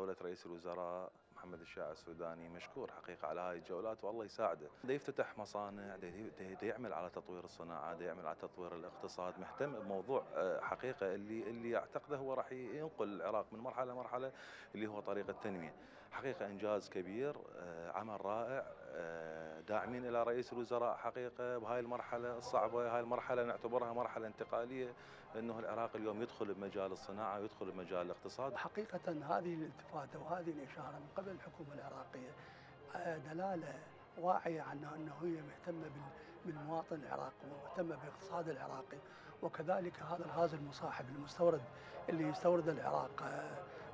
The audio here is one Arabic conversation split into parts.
دولة رئيس الوزراء محمد الشاع السوداني مشكور حقيقة على هاي الجولات والله يساعده. دا يفتتح مصانع دا يعمل على تطوير الصناعة دا يعمل على تطوير الاقتصاد. مهتم بموضوع آه، حقيقة اللي اللي يعتقده هو راح ينقل العراق من مرحلة لمرحلة اللي هو طريق التنمية. حقيقة إنجاز كبير آه، عمل رائع آه، داعمين إلى رئيس الوزراء حقيقة بهاي المرحلة الصعبة هاي المرحلة نعتبرها مرحلة انتقالية أنه العراق اليوم يدخل بمجال الصناعة ويدخل بمجال الاقتصاد. حقيقة هذه الالتفاتة وهذه الإشارة من قبل الحكومة العراقية آه، دلالة واعية عنها أنه هي مهتمة بالمواطن العراقي ومهتمة بالاقتصاد العراقي وكذلك هذا الغاز المصاحب المستورد اللي يستورد العراق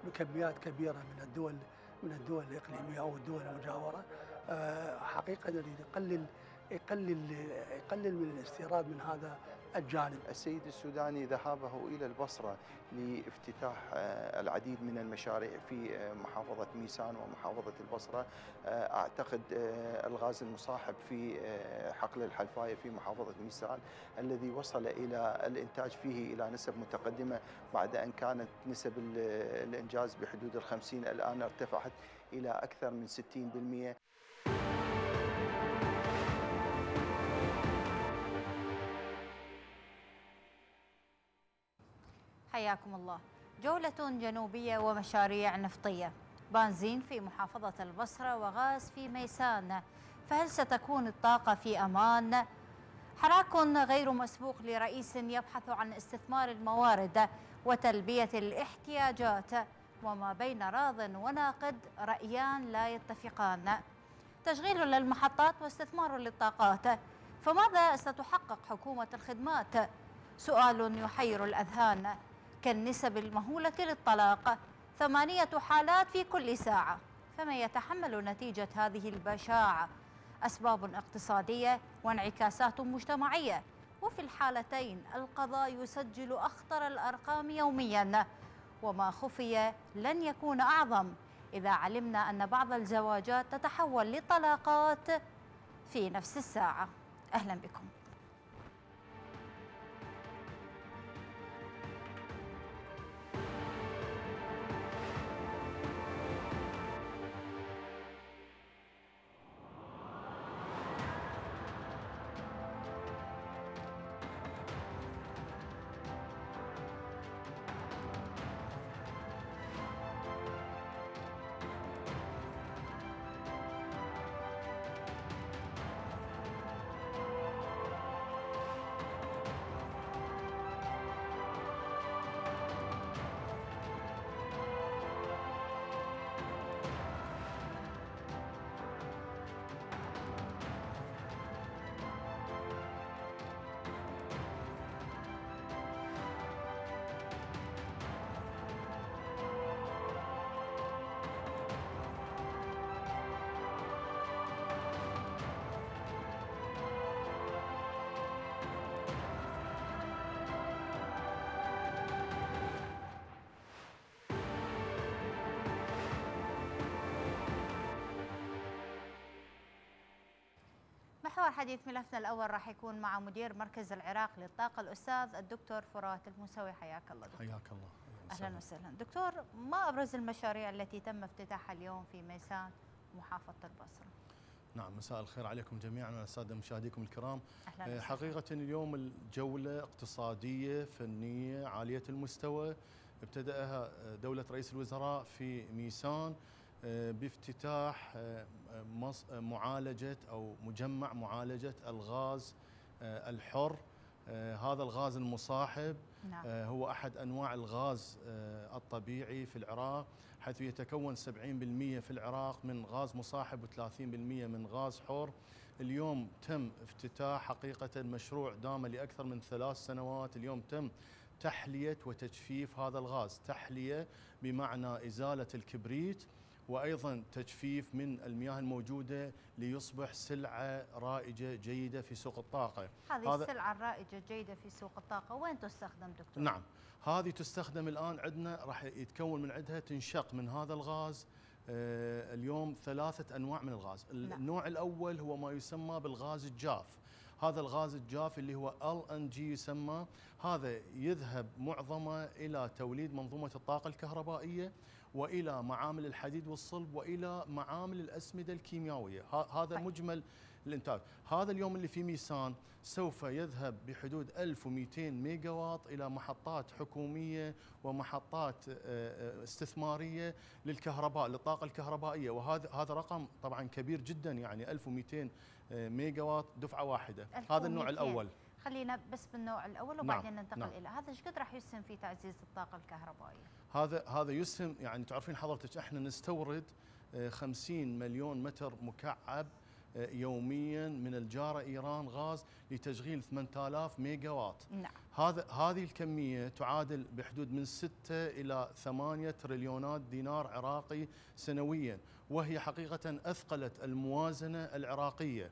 بكميات كبيرة من الدول من الدول الإقليمية أو الدول المجاورة. آه، حقيقة يقلل يقلل يقلل من الاستيراد من هذا الجانب. السيد السوداني ذهابه إلى البصرة لافتتاح آه، العديد من المشاريع في آه، محافظة ميسان ومحافظة البصرة أعتقد الغاز المصاحب في حقل الحلفاية في محافظة ميسان الذي وصل إلى الإنتاج فيه إلى نسب متقدمة بعد أن كانت نسب الإنجاز بحدود ال50 الآن ارتفعت إلى أكثر من 60%. حياكم الله. جولة جنوبية ومشاريع نفطية. بنزين في محافظة البصرة وغاز في ميسان. فهل ستكون الطاقة في أمان؟ حراك غير مسبوق لرئيس يبحث عن استثمار الموارد وتلبية الاحتياجات. وما بين راض وناقد رأيان لا يتفقان. تشغيل للمحطات واستثمار للطاقات. فماذا ستحقق حكومة الخدمات؟ سؤال يحير الأذهان. كالنسب المهولة للطلاق. ثمانية حالات في كل ساعة. فمن يتحمل نتيجة هذه البشاعة؟ أسباب اقتصادية وانعكاسات مجتمعية. وفي الحالتين القضاء يسجل أخطر الأرقام يوميا. وما خفي لن يكون أعظم. إذا علمنا أن بعض الزواجات تتحول لطلاقات في نفس الساعة. أهلا بكم. محور حديث ملفنا الأول راح يكون مع مدير مركز العراق للطاقة الأستاذ الدكتور فرات المسوي حياك الله دكتور. حياك الله. أهلا وسهلا. دكتور ما أبرز المشاريع التي تم افتتاحها اليوم في ميسان محافظة البصرة؟ نعم مساء الخير عليكم جميعا والساده مشاهديكم الكرام. أهلا حقيقة اليوم الجولة اقتصادية فنية عالية المستوى. ابتدأها دولة رئيس الوزراء في ميسان آه، بافتتاح آه، آه، معالجة أو مجمع معالجة الغاز الحر. هذا الغاز المصاحب نعم. هو أحد أنواع الغاز الطبيعي في العراق حيث يتكون 70% في العراق من غاز مصاحب و30% من غاز حر. اليوم تم افتتاح حقيقة مشروع دام لأكثر من ثلاث سنوات. اليوم تم تحلية وتجفيف هذا الغاز. تحلية بمعنى إزالة الكبريت وأيضا تجفيف من المياه الموجودة ليصبح سلعة رائجة جيدة في سوق الطاقة. هذه السلعة الرائجة الجيده في سوق الطاقة وين تستخدم دكتور؟ نعم، هذه تستخدم الآن عندنا راح يتكون من عندها تنشق من هذا الغاز آه اليوم ثلاثة أنواع من الغاز، نعم. النوع الأول هو ما يسمى بالغاز الجاف. هذا الغاز الجاف اللي هو ال ان جي يسمى هذا يذهب معظمه إلى توليد منظومة الطاقة الكهربائية وإلى معامل الحديد والصلب وإلى معامل الأسمدة الكيميائية هذا طيب. مجمل الإنتاج هذا اليوم اللي في ميسان سوف يذهب بحدود 1200 ميجا واط إلى محطات حكومية ومحطات آه، آه، استثمارية للكهرباء للطاقة الكهربائية وهذا هذا رقم طبعا كبير جدا يعني 1200 آه، ميجا واط دفعة واحدة هذا النوع 1200. الأول خلينا بس بالنوع الأول نعم، وبعدين ننتقل نعم. إلى هذا إيش قد راح يسهم في تعزيز الطاقة الكهربائية؟ هذا هذا يسهم يعني تعرفين حضرتك إحنا نستورد آه، 50 مليون متر مكعب آه، يوميا من الجارة إيران غاز لتشغيل 8000 ميجا واط نعم هذا هذه الكمية تعادل بحدود من 6 إلى 8 تريليونات دينار عراقي سنويا وهي حقيقة أثقلت الموازنة العراقية.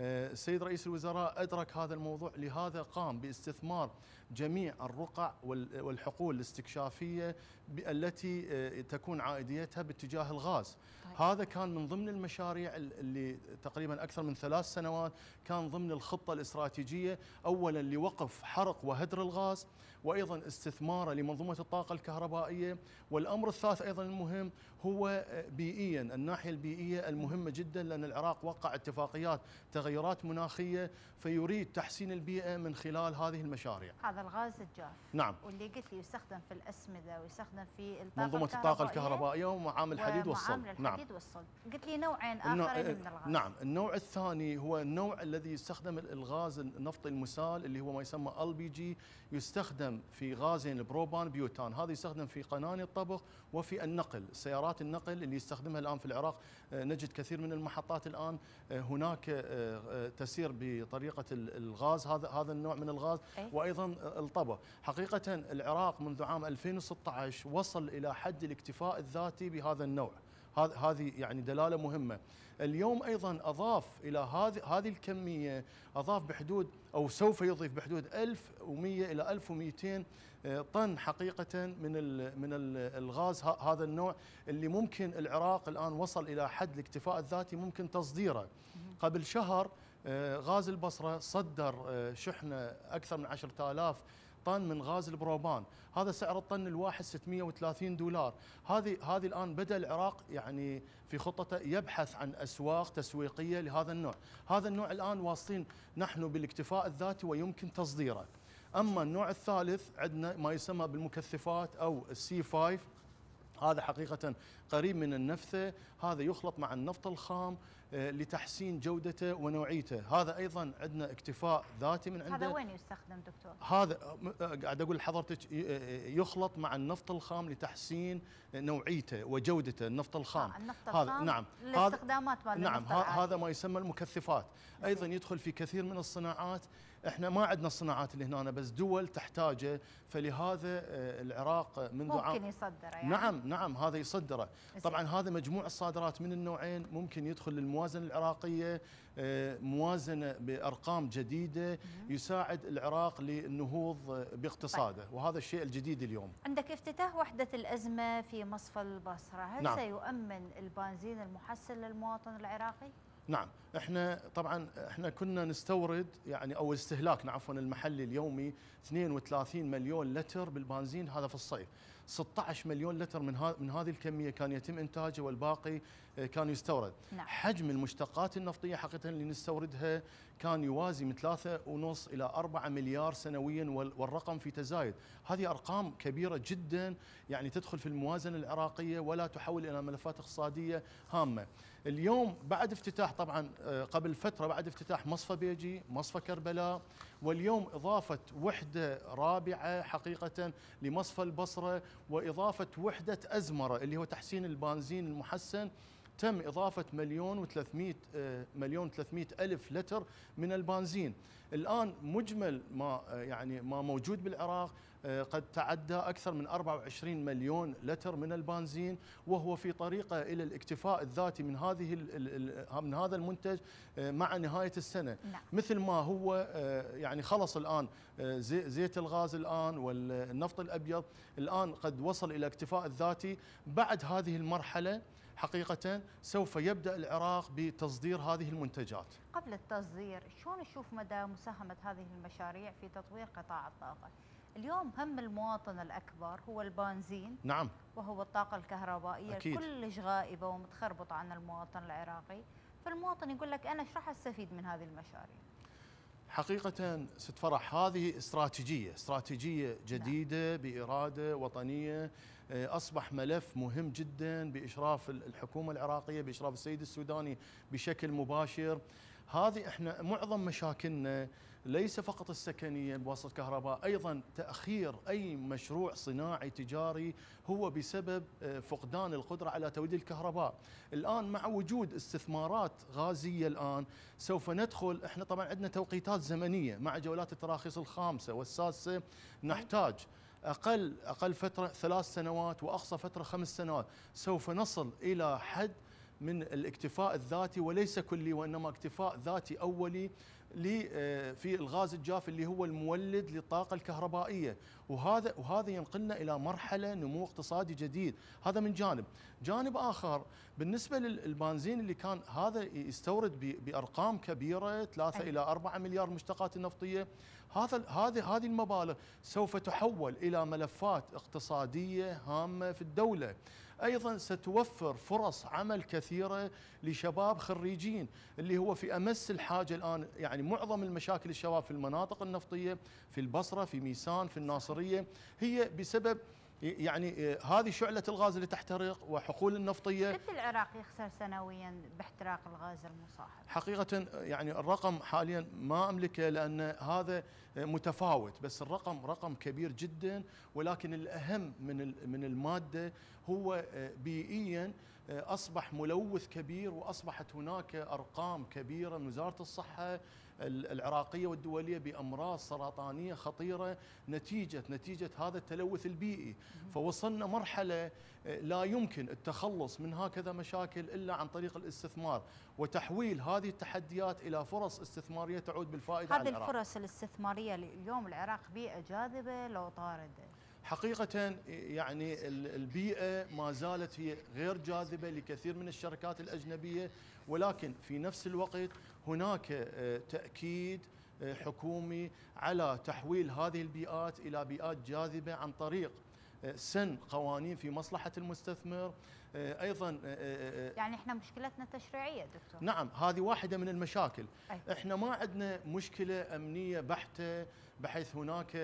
آه، السيد رئيس الوزراء أدرك هذا الموضوع لهذا قام باستثمار جميع الرقع وال- والحقول الاستكشافية ب- التي آه، تكون عائديتها باتجاه الغاز. هذا كان من ضمن المشاريع ال- اللي تقريبا أكثر من ثلاث سنوات كان ضمن الخطة الإستراتيجية. اولا لوقف حرق وهدر الغاز. وأيضا استثماره لمنظومة الطاقة الكهربائية. والأمر الثالث أيضا المهم هو بيئيا الناحية البيئية المهمة جدا لأن العراق وقع اتفاقيات تغيرات مناخية فيريد تحسين البيئة من خلال هذه المشاريع. هذا الغاز الجاف نعم. واللي قلت لي يستخدم في الأسمدة ويستخدم في الطاقة منظومة الطاقة الكهربائية ومعامل الحديد والصلب. ومعامل نعم. الحديد والصلب. قلت لي نوعين آخرين من الغاز. نعم. النوع الثاني هو النوع الذي يستخدم الغاز النفطي المسال اللي هو ما يسمى ال LPG يستخدم في غازين البروبان بيوتان. هذا يستخدم في قناني الطبخ وفي النقل سيارات النقل اللي يستخدمها الآن في العراق. آه، نجد كثير من المحطات الآن آه، هناك آه، تسير بطريقة ال- الغاز هذا هذا النوع من الغاز أي. وأيضا الطبخ. حقيقه العراق منذ عام 2016 وصل إلى حد الاكتفاء الذاتي بهذا النوع. هذه يعني دلالة مهمة. اليوم أيضا أضاف إلى هذه هذه الكمية أضاف بحدود أو سوف يضيف بحدود 1100 إلى 1200 طن حقيقة من من ال الغاز هذا النوع اللي ممكن العراق الآن وصل إلى حد الاكتفاء الذاتي ممكن تصديره. قبل شهر آه، غاز البصرة صدر آه، شحنة أكثر من 10000 طن من غاز البروبان هذا سعر الطن الواحد 630 دولار. هذه هذه الآن بدأ العراق يعني في خطته يبحث عن أسواق تسويقية لهذا النوع. هذا النوع الآن واصلين نحن بالاكتفاء الذاتي ويمكن تصديره. أما النوع الثالث عندنا ما يسمى بالمكثفات أو السي 5 هذا حقيقة قريب من النفثة. هذا يخلط مع النفط الخام. لتحسين جودته ونوعيته هذا أيضا عندنا اكتفاء ذاتي من عنده هذا وين يستخدم دكتور؟ هذا آه، قاعد أقول لحضرتك آه، يخلط مع النفط الخام لتحسين نوعيته وجودته النفط الخام آه النفط هذا- الخام نعم. الاستخدامات مال نعم. هذا ما يسمى المكثفات أيضا يدخل في كثير من الصناعات إحنا ما عندنا الصناعات اللي هنا بس دول تحتاجه. فلهذا آه، العراق منذ عام ممكن يصدره يعني. نعم نعم هذا يصدره. طبعا هذا مجموع الصادرات من النوعين. ممكن يدخل للموازنة العراقية آه، موازنة بأرقام جديدة يساعد العراق للنهوض آه، باقتصاده. وهذا الشيء الجديد اليوم. عندك افتتاح وحدة الأزمة في مصفى البصرة. هل نعم. سيؤمن البنزين المحسن للمواطن العراقي؟ نعم. إحنا طبعا إحنا كنا نستورد يعني أو استهلاكنا عفوا المحلي اليومي 32 مليون لتر بالبنزين هذا في الصيف. 16 مليون لتر من من هذه الكمية كان يتم إنتاجه والباقي كان يستورد. نعم. حجم المشتقات النفطية حقيقة اللي نستوردها كان يوازي من ثلاثة ونص إلى 4 مليار سنويا وال- والرقم في تزايد. هذه أرقام كبيرة جدا يعني تدخل في الموازنة العراقية ولا تحول إلى ملفات اقتصادية هامة. اليوم بعد افتتاح طبعا آه، قبل فترة بعد افتتاح مصفى بيجي مصفى كربلاء واليوم إضافة وحدة رابعة حقيقة لمصفى البصرة وإضافة وحدة أزمرة اللي هو تحسين البنزين المحسن. تم إضافة مليون و300 مليون 300 ألف لتر من البنزين. الآن مجمل ما آه، يعني ما موجود بالعراق آه، قد تعدى أكثر من 24 مليون لتر من البنزين وهو في طريقة إلى الاكتفاء الذاتي من هذه من هذا المنتج آه، مع نهاية السنة. نعم. مثل ما هو آه، يعني خلص الآن آه، زي- زيت الغاز الآن والنفط الأبيض الآن قد وصل إلى اكتفاء الذاتي. بعد هذه المرحلة حقيقة سوف يبدأ العراق بتصدير هذه المنتجات. قبل التصدير شلون نشوف مدى مساهمة هذه المشاريع في تطوير قطاع الطاقة؟ اليوم هم المواطن الأكبر هو البنزين. نعم. وهو الطاقة الكهربائية أكيد. كلش غائبة ومتخربطة عن المواطن العراقي. فالمواطن يقول لك أنا إيش راح أستفيد من هذه المشاريع؟ حقيقة ست فرح هذه استراتيجية استراتيجية جديدة بإرادة وطنية أصبح ملف مهم جدا بإشراف الحكومة العراقية بإشراف السيد السوداني بشكل مباشر هذه إحنا معظم مشاكلنا ليس فقط السكنية بواسطة كهرباء، أيضا تأخير أي مشروع صناعي تجاري هو بسبب آه، فقدان القدرة على توليد الكهرباء. الآن مع وجود استثمارات غازية الآن سوف ندخل إحنا طبعا عندنا توقيتات زمنية مع جولات التراخيص الخامسة والسادسة نحتاج أقل أقل فترة ثلاث سنوات وأقصى فترة خمس سنوات، سوف نصل إلى حد من الاكتفاء الذاتي وليس كلي وإنما اكتفاء ذاتي أولي في الغاز الجاف اللي هو المولد للطاقة الكهربائية. وهذا وهذا ينقلنا إلى مرحلة نمو اقتصادي جديد. هذا من جانب. جانب آخر بالنسبة للبنزين اللي كان هذا يستورد بأرقام كبيرة 3 إلى 4 مليار مشتقات النفطيه هذا هذه هذه المبالغ سوف تحول إلى ملفات اقتصادية هامة في الدولة. أيضا ستوفر فرص عمل كثيرة لشباب خريجين اللي هو في أمس الحاجة الآن يعني معظم المشاكل الشباب في المناطق النفطية في البصرة في ميسان في الناصرية هي بسبب يعني هذه شعلة الغاز اللي تحترق وحقول النفطية. قد العراق يخسر سنويا باحتراق الغاز المصاحب. حقيقة آه، يعني الرقم حاليا ما أملكه لأن هذا متفاوت بس الرقم رقم كبير جدا. ولكن الأهم من من المادة هو بيئيا أصبح ملوث كبير وأصبحت هناك أرقام كبيرة من وزارة الصحة العراقية والدولية بأمراض سرطانية خطيرة نتيجه نتيجة هذا التلوث البيئي. فوصلنا مرحلة آه، لا يمكن التخلص من هكذا مشاكل إلا عن طريق الاستثمار. وتحويل هذه التحديات إلى فرص استثمارية تعود بالفائدة هذه الفرص الاستثمارية اليوم العراق بيئة جاذبة لو طارده حقيقة يعني البيئة ما زالت هي غير جاذبة لكثير من الشركات الأجنبية. ولكن في نفس الوقت هناك آه، تأكيد آه، حكومي على تحويل هذه البيئات إلى بيئات جاذبة عن طريق آه، سن قوانين في مصلحة المستثمر أيضا يعني إحنا مشكلتنا تشريعية دكتور. نعم هذه واحدة من المشاكل. أي. إحنا ما عندنا مشكلة أمنية بحتة بحيث هناك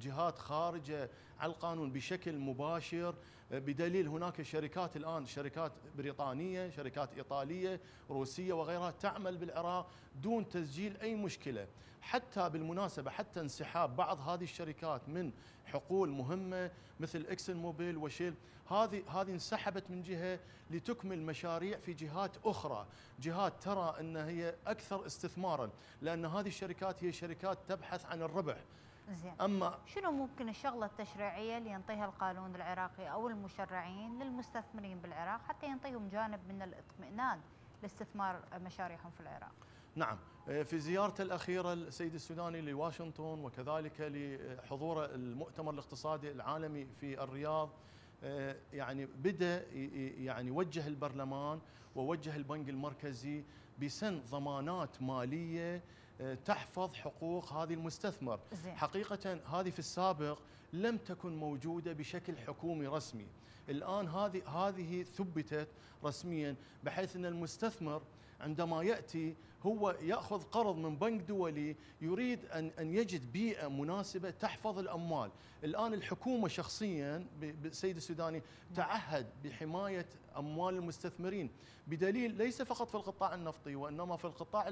جهات خارجة على القانون بشكل مباشر. بدليل هناك شركات الآن شركات بريطانية، شركات إيطالية، روسية وغيرها تعمل بالعراق دون تسجيل أي مشكلة، حتى بالمناسبة حتى انسحاب بعض هذه الشركات من حقول مهمة مثل اكسن موبيل وشيل هذه هذه انسحبت من جهة لتكمل مشاريع في جهات أخرى، جهات ترى أن هي أكثر استثمارا لأن هذه الشركات هي شركات تبحث عن الربح. زين. أما شنو ممكن الشغلة التشريعية اللي ينطيها القانون العراقي أو المشرعين للمستثمرين بالعراق حتى ينطيهم جانب من الإطمئنان لاستثمار مشاريعهم في العراق؟ نعم. آه، في زيارته الأخيرة السيد السوداني لواشنطن وكذلك لحضور المؤتمر الاقتصادي العالمي في الرياض يعني بدأ يعني وجه البرلمان ووجه البنك المركزي بسن ضمانات مالية تحفظ حقوق هذه المستثمر زي. حقيقة هذه في السابق لم تكن موجودة بشكل حكومي رسمي الآن هذه هذه ثبتت رسميا بحيث أن المستثمر عندما يأتي هو يأخذ قرض من بنك دولي يريد أن, أن يجد بيئة مناسبة تحفظ الأموال. الآن الحكومة شخصيا بالسيد السوداني تعهد بحماية أموال المستثمرين. بدليل ليس فقط في القطاع النفطي وإنما في القطاع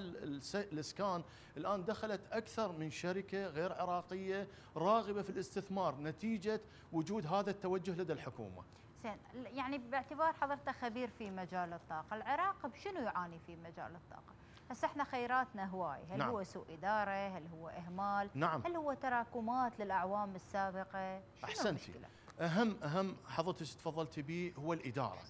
الإسكان. الآن دخلت أكثر من شركة غير عراقية راغبة في الاستثمار نتيجة وجود هذا التوجه لدى الحكومة. زين يعني باعتبار حضرتك خبير في مجال الطاقة العراق بشنو يعاني في مجال الطاقة؟ هسه إحنا خيراتنا هواي. هل نعم. هو سوء إدارة؟ هل هو إهمال؟ نعم. هل هو تراكمات للأعوام السابقة؟ أحسنتي. أهم أهم حضرتك تفضلتي به هو الإدارة.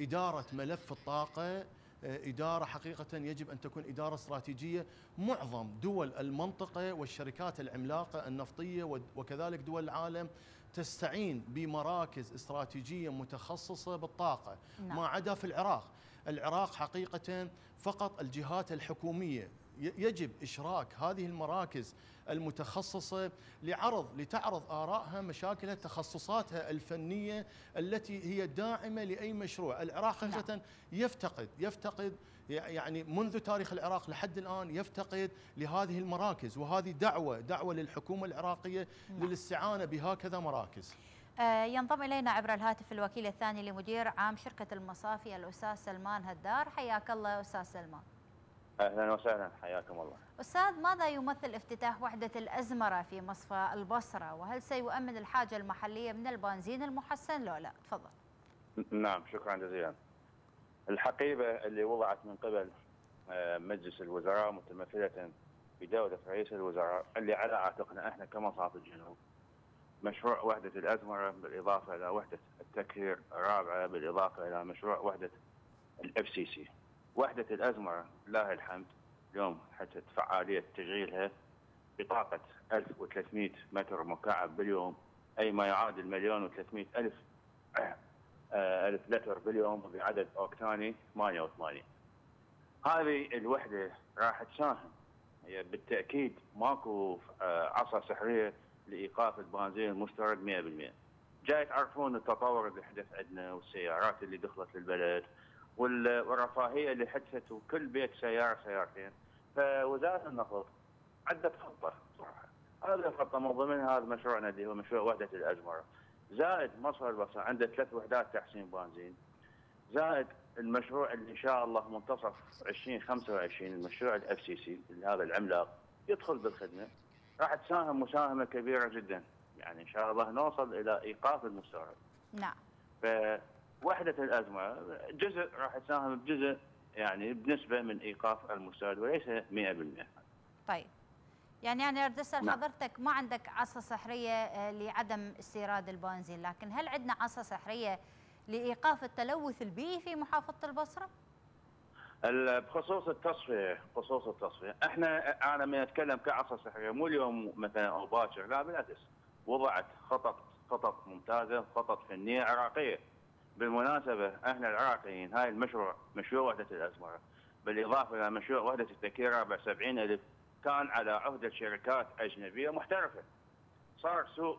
إدارة ملف الطاقة آه، إدارة حقيقة يجب أن تكون إدارة استراتيجية. معظم دول المنطقة والشركات العملاقة النفطية وكذلك دول العالم تستعين بمراكز استراتيجية متخصصة بالطاقة. نعم. ما عدا في العراق. العراق حقيقة فقط الجهات الحكومية ي- يجب إشراك هذه المراكز المتخصصة لعرض لتعرض آرائها مشاكلها تخصصاتها الفنية التي هي داعمة لأي مشروع، العراق حقيقه يفتقد يفتقد يعني منذ تاريخ العراق لحد الآن يفتقد لهذه المراكز وهذه دعوة دعوة للحكومة العراقية نعم. للاستعانة بهكذا مراكز. آه، ينضم إلينا عبر الهاتف الوكيل الثاني لمدير عام شركة المصافي الأستاذ سلمان هدار حياك الله أستاذ سلمان. أهلا وسهلا حياكم الله. أستاذ ماذا يمثل افتتاح وحدة الأزمرة في مصفى البصرة وهل سيؤمن الحاجة المحلية من البنزين المحسن لو لا؟ تفضل. نعم شكرا جزيلا. الحقيبة اللي وضعت من قبل آه، مجلس الوزراء متمثلة بدولة رئيس الوزراء اللي على عاتقنا إحنا كمصاف الجنوب. مشروع وحدة الازمره بالإضافة إلى وحدة التكهير الرابعة بالإضافة إلى مشروع وحدة ال FCC. وحدة الأزمرة لله الحمد اليوم حتى فعالية تشغيلها بطاقة 1300 متر مكعب باليوم أي ما يعادل مليون و300 ألف آه، ألف لتر باليوم بعدد أوكتاني 88 هذه الوحدة راح تساهم هي بالتأكيد ماكو آه، عصا سحرية لإيقاف البنزين المستورد 100% جاي تعرفون التطور اللي حدث عندنا والسيارات اللي دخلت للبلد وال- والرفاهية اللي حدثت وكل بيت سيارة سيارتين. فوزارة النفط عدت خطة صراحة. هذه الخطة من ضمنها هذا مشروعنا اللي هو مشروع وحدة الأزمرة. زائد مصفى البصرة عنده ثلاث وحدات تحسين بنزين زائد المشروع اللي إن شاء الله منتصف 2025 المشروع ال FCC هذا العملاق يدخل بالخدمة. راح تساهم مساهمة كبيرة جدا يعني إن شاء الله نوصل إلى إيقاف المستورد نعم. فوحدة الأزمة جزء راح تساهم بجزء يعني بنسبة من إيقاف المستورد وليس 100% طيب. يعني أنا أريد أسأل نعم. حضرتك ما عندك عصا سحرية آه، لعدم استيراد البنزين، لكن هل عندنا عصا سحرية لإيقاف التلوث البيئي في محافظة البصرة؟ بخصوص التصفية بخصوص التصفية. إحنا أنا من أتكلم كعصا سحرية مو اليوم مثلا أو باكر لا بالعكس وضعت خطط خطط ممتازة خطط فنية عراقية. بالمناسبة إحنا العراقيين هاي المشروع مشروع وحدة الأزمرة. بالإضافة إلى مشروع وحدة التكيير 74 ألف كان على عهدة شركات أجنبية محترفة. صار سوء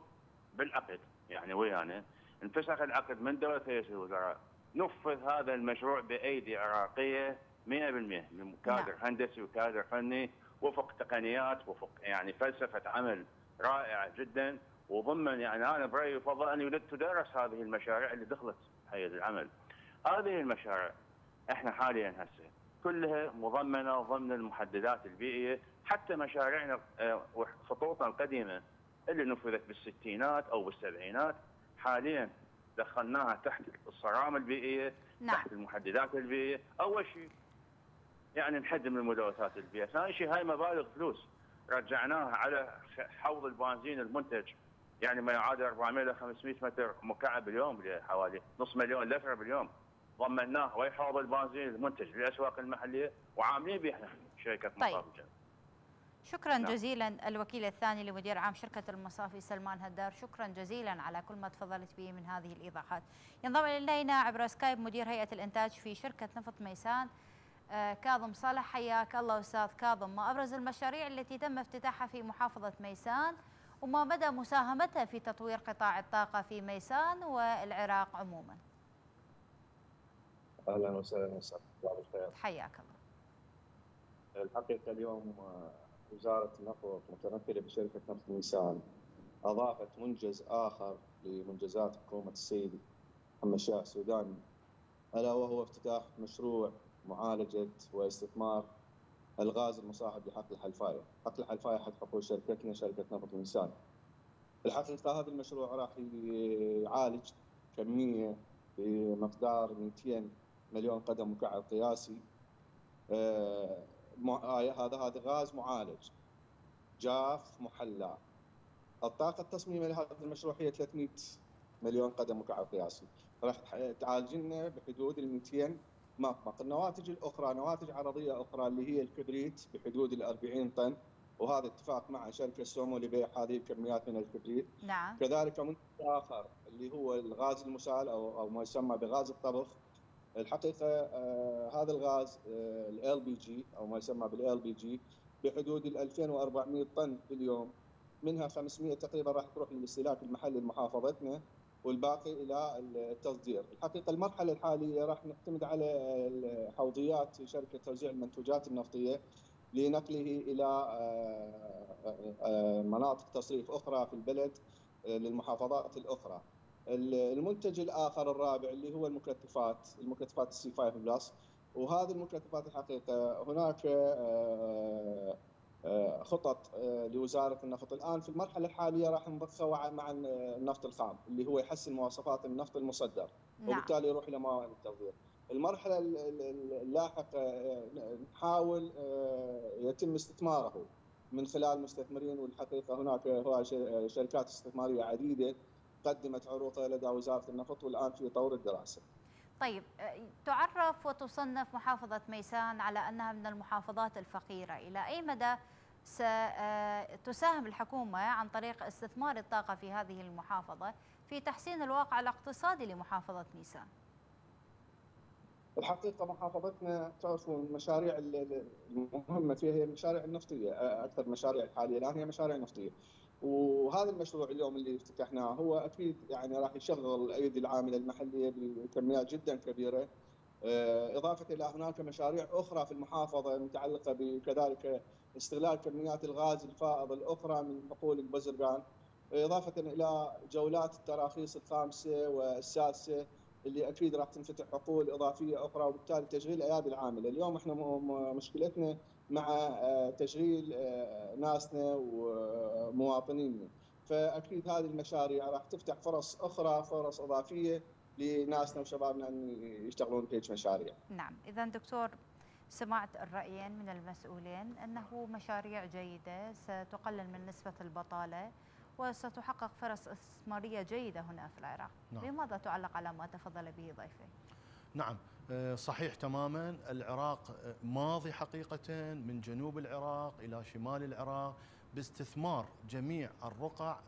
بالعقد يعني ويانا. انفسخ العقد من دولة رئيس الوزراء نفذ هذا المشروع بأيدي عراقية 100% من كادر هندسي وكادر فني وفق تقنيات وفق يعني فلسفة عمل رائعة جدا وضمن يعني أنا برأيي يفضل ان تدرس هذه المشاريع اللي دخلت هيئه العمل. هذه المشاريع إحنا حاليا هسه كلها مضمنة ضمن المحددات البيئية حتى مشاريعنا آه، وخطوطنا القديمة اللي نفذت بالستينات أو بالسبعينات حاليا دخلناها تحت الصرامة البيئية نعم. تحت المحددات البيئية أول شيء يعني نحد من الملوثات البيئيه ثاني شيء هاي مبالغ فلوس رجعناها على حوض البنزين المنتج. يعني ما يعادل 400 إلى 500 متر مكعب باليوم حوالي نص مليون لتر باليوم. ضمناه وين حوض البنزين المنتج للأسواق المحلية وعاملين به إحنا شركة طيب. مصاف الجنوب شكرا نعم. جزيلا الوكيل الثاني لمدير عام شركة المصافي سلمان هدار. شكرا جزيلا على كل ما تفضلت به من هذه الإيضاحات. ينضم إلينا عبر سكايب مدير هيئة الإنتاج في شركة نفط ميسان كاظم صالح حياك الله أستاذ كاظم. ما أبرز المشاريع التي تم افتتاحها في محافظة ميسان وما مدى مساهمتها في تطوير قطاع الطاقة في ميسان والعراق عموما. أهلا وسهلا مساك الله بالخير. حياك الله. الحقيقة اليوم آه، وزارة النفط متمثله بشركة نفط ميسان أضافت منجز آخر لمنجزات حكومة السيد محمد شاه السوداني ألا وهو افتتاح مشروع معالجة واستثمار الغاز المصاحب لحقل الحلفاية، حقل الحلفاية احد حقول شركتنا شركة نفط ميسان. الحقيقة هذا المشروع راح يعالج كمية بمقدار 200 مليون قدم مكعب قياسي. آه، آه، هذا هذا غاز معالج. جاف محلى. الطاقة التصميمية لهذا المشروع هي 300 مليون قدم مكعب قياسي. راح تعالج لنا بحدود ال 200 مقمق النواتج الأخرى نواتج عرضية أخرى اللي هي الكبريت بحدود ال 40 طن وهذا اتفاق مع شركة سومو لبيع هذه الكميات من الكبريت. نعم. كذلك منتج اخر اللي هو الغاز المسال أو أو ما يسمى بغاز الطبخ. الحقيقة آه هذا الغاز ال LPG أو ما يسمى بال LPG بحدود ال 2400 طن في اليوم. منها 500 تقريبا راح تروح للاستهلاك المحلي لمحافظتنا. والباقي إلى التصدير، الحقيقة المرحلة الحالية راح نعتمد على حوضيات شركة توزيع المنتوجات النفطية لنقله إلى آه، آه، مناطق تصريف أخرى في البلد آه، للمحافظات الأخرى. المنتج الآخر الرابع اللي هو المكثفات، المكثفات ال C 5 plus وهذه المكثفات الحقيقة هناك خطط لوزارة النفط الآن في المرحلة الحالية راح نضخها مع النفط الخام اللي هو يحسن مواصفات النفط المصدر نعم. وبالتالي يروح إلى مواد التصدير. المرحلة اللاحقة نحاول يتم استثماره من خلال مستثمرين والحقيقة هناك شركات استثمارية عديدة قدمت عروضها لدى وزارة النفط والآن في طور الدراسة. طيب تعرف وتصنف محافظة ميسان على أنها من المحافظات الفقيرة. إلى أي مدى ستساهم الحكومة عن طريق استثمار الطاقة في هذه المحافظة في تحسين الواقع الاقتصادي لمحافظة ميسان؟ الحقيقة محافظتنا تعرفوا المشاريع المهمة فيها هي المشاريع النفطية أكثر المشاريع الحالية الآن هي مشاريع نفطية. وهذا المشروع اليوم اللي افتتحناه هو أكيد يعني راح يشغل الايدي العامله المحلية بكميات جدا كبيرة. إضافة إلى هناك مشاريع أخرى في المحافظة متعلقة بكذلك استغلال كميات الغاز الفائض الأخرى من حقول البزرقان. إضافة إلى جولات التراخيص الخامسة والسادسة اللي أكيد راح تنفتح حقول إضافية أخرى وبالتالي تشغيل الايادي العامله، اليوم إحنا مشكلتنا مع آه، تشغيل آه، ناسنا ومواطنينا فأكيد هذه المشاريع راح تفتح فرص أخرى فرص إضافية لناسنا وشبابنا إن يشتغلون في مشاريع. نعم، اذا دكتور سمعت الرأيين من المسؤولين أنه مشاريع جيدة ستقلل من نسبة البطالة وستحقق فرص استثمارية جيدة هنا في العراق. نعم. لماذا تعلق على ما تفضل به ضيفي؟ نعم صحيح تماما. العراق آه، ماضي حقيقة من جنوب العراق إلى شمال العراق باستثمار جميع الرقع